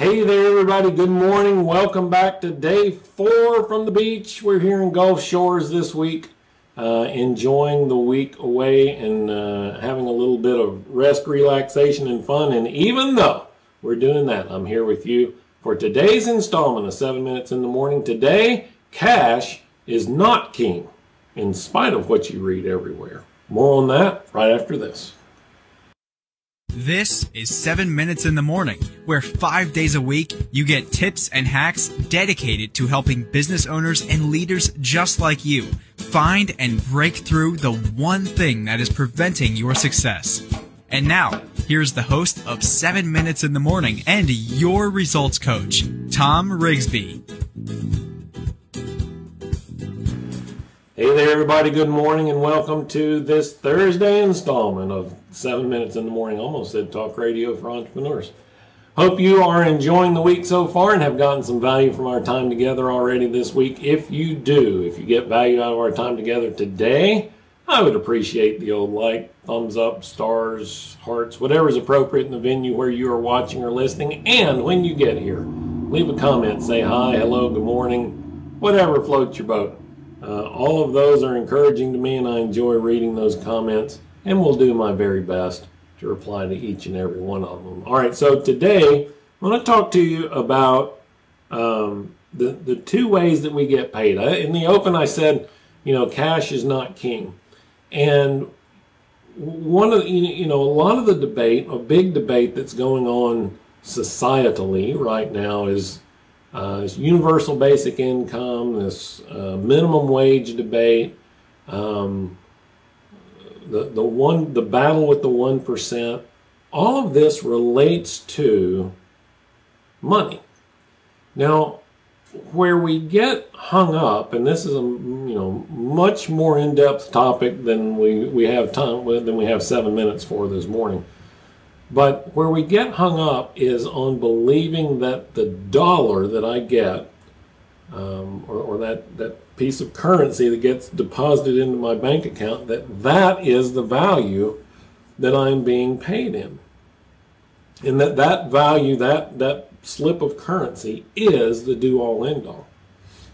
Hey there, everybody. Good morning. Welcome back to day four from the beach. We're here in Gulf Shores this week, uh, enjoying the week away and uh, having a little bit of rest, relaxation, and fun. And even though we're doing that, I'm here with you for today's installment of 7 Minutes in the Morning. Today, cash is not king, in spite of what you read everywhere. More on that right after this. This is 7 Minutes in the Morning, where five days a week you get tips and hacks dedicated to helping business owners and leaders just like you find and break through the one thing that is preventing your success. And now, here's the host of 7 Minutes in the Morning and your results coach, Thom Rigsby. Hey there, everybody. Good morning and welcome to this Thursday installment of 7 Minutes in the Morning. Almost said talk radio for entrepreneurs. Hope you are enjoying the week so far and have gotten some value from our time together already this week. If you do, if you get value out of our time together today, I would appreciate the old like, thumbs up, stars, hearts, whatever is appropriate in the venue where you are watching or listening. And when you get here, leave a comment, say hi, hello, good morning, whatever floats your boat. Uh, all of those are encouraging to me, and I enjoy reading those comments, and will do my very best to reply to each and every one of them. All right, so today I want to talk to you about um, the, the two ways that we get paid. In the open, I said, you know, cash is not king. And one of the, you know, a lot of the debate, a big debate that's going on societally right now is uh, this universal basic income, this uh, minimum wage debate, um, the the one the battle with the one percent, all of this relates to money. Now, where we get hung up, and this is a you know much more in depth topic than we we have time than we have seven minutes for this morning. But where we get hung up is on believing that the dollar that I get, um, or, or that, that piece of currency that gets deposited into my bank account, that that is the value that I'm being paid in. And that that value, that, that slip of currency is the do-all end-all.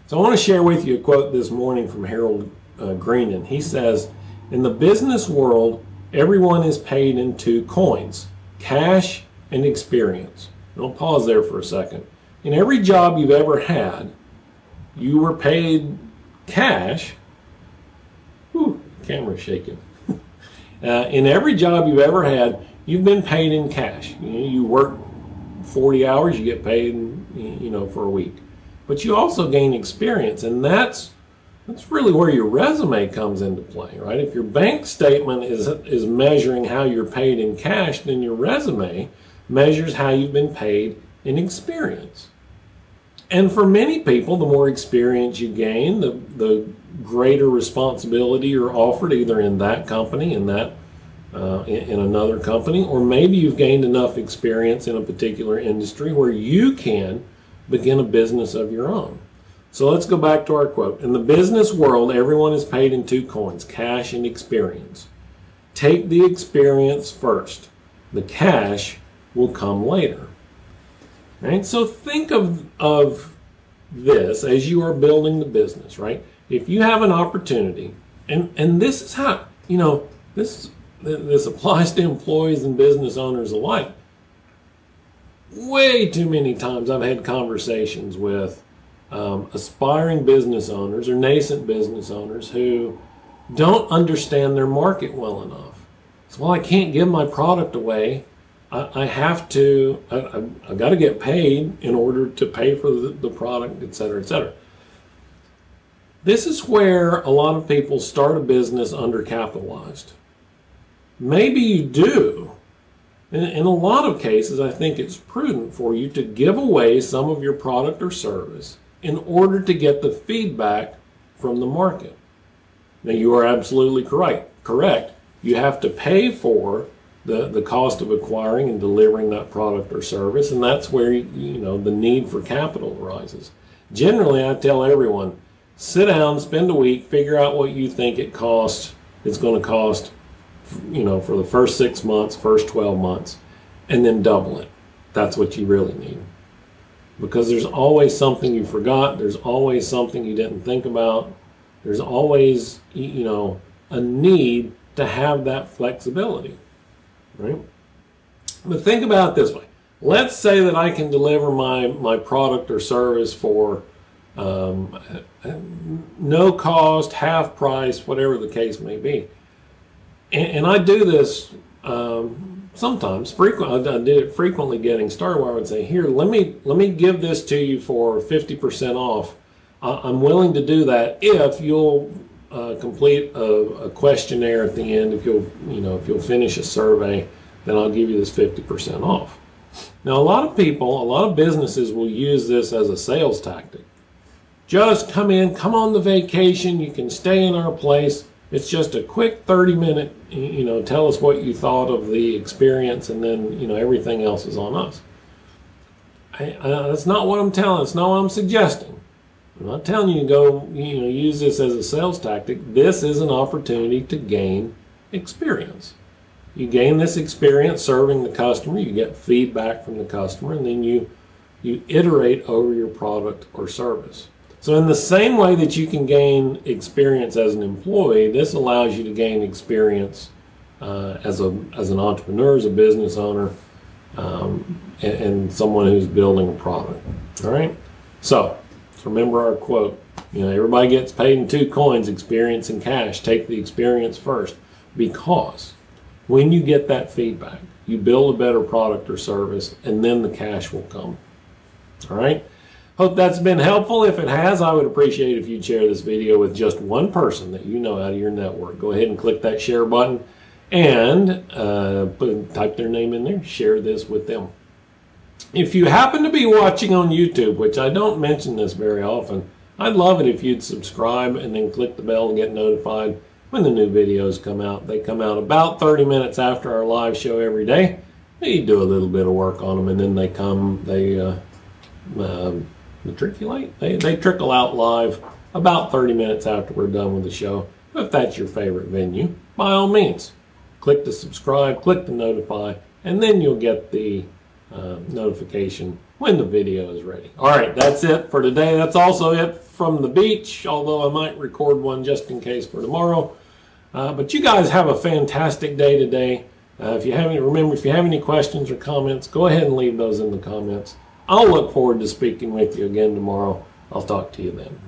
So I want to share with you a quote this morning from Harold uh, Geneen. He says, in the business world, everyone is paid in two coins cash and experience. I'll pause there for a second. In every job you've ever had, you were paid cash. Whew, camera's shaking. uh, in every job you've ever had, you've been paid in cash. You, know, you work 40 hours, you get paid, you know, for a week. But you also gain experience, and that's that's really where your resume comes into play, right? If your bank statement is, is measuring how you're paid in cash, then your resume measures how you've been paid in experience. And for many people, the more experience you gain, the, the greater responsibility you're offered either in that company, in that uh, in, in another company, or maybe you've gained enough experience in a particular industry where you can begin a business of your own. So let's go back to our quote. In the business world, everyone is paid in two coins, cash and experience. Take the experience first. The cash will come later. Right? So think of, of this as you are building the business, right? If you have an opportunity, and, and this is how, you know, this, this applies to employees and business owners alike. Way too many times I've had conversations with um, aspiring business owners or nascent business owners who don't understand their market well enough. So, well, I can't give my product away. I, I have to, I, I, I got to get paid in order to pay for the, the product, et cetera, et cetera. This is where a lot of people start a business undercapitalized. Maybe you do. In, in a lot of cases, I think it's prudent for you to give away some of your product or service in order to get the feedback from the market. Now, you are absolutely correct. Correct. You have to pay for the, the cost of acquiring and delivering that product or service, and that's where you know the need for capital arises. Generally, I tell everyone, sit down, spend a week, figure out what you think it costs. It's going to cost, you know, for the first six months, first twelve months, and then double it. That's what you really need. Because there's always something you forgot. There's always something you didn't think about. There's always, you know, a need to have that flexibility, right? But think about this way. Let's say that I can deliver my, my product or service for um, no cost, half price, whatever the case may be. And, and I do this um, sometimes, frequently. I did it frequently getting started where I would say, here, let me, let me give this to you for 50% off. I'm willing to do that if you'll uh, complete a, a, questionnaire at the end. If you'll, you know, if you'll finish a survey, then I'll give you this 50% off. Now, a lot of people, a lot of businesses will use this as a sales tactic. Just come in, come on the vacation, you can stay in our place. It's just a quick 30 minute, you know, tell us what you thought of the experience, and then, you know, everything else is on us. I, uh, that's not what I'm telling, it's not what I'm suggesting. I'm not telling you to go, you know, use this as a sales tactic. This is an opportunity to gain experience. You gain this experience serving the customer, you get feedback from the customer, and then you you iterate over your product or service. So in the same way that you can gain experience as an employee, this allows you to gain experience uh, as a as an entrepreneur, as a business owner, um, and, and someone who's building a product. All right. So remember our quote. You know, everybody gets paid in two coins, experience and cash. Take the experience first because when you get that feedback, you build a better product or service, and then the cash will come. All right. Hope that's been helpful. If it has, I would appreciate if you'd share this video with just one person that you know out of your network. Go ahead and click that share button and uh, put, type their name in there. Share this with them. If you happen to be watching on YouTube, which I don't mention this very often, I'd love it if you'd subscribe and then click the bell and get notified when the new videos come out. They come out about 30 minutes after our live show every day. We do a little bit of work on them and then they come, they uh, uh, matriculate, they, they trickle out live about 30 minutes after we're done with the show. If that's your favorite venue, by all means, click to subscribe, click to notify, and then you'll get the uh, notification when the video is ready. All right, that's it for today. That's also it from the beach, although I might record one just in case for tomorrow. Uh, but you guys have a fantastic day today. Uh, if you have any, remember, if you have any questions or comments, go ahead and leave those in the comments. I'll look forward to speaking with you again tomorrow. I'll talk to you then.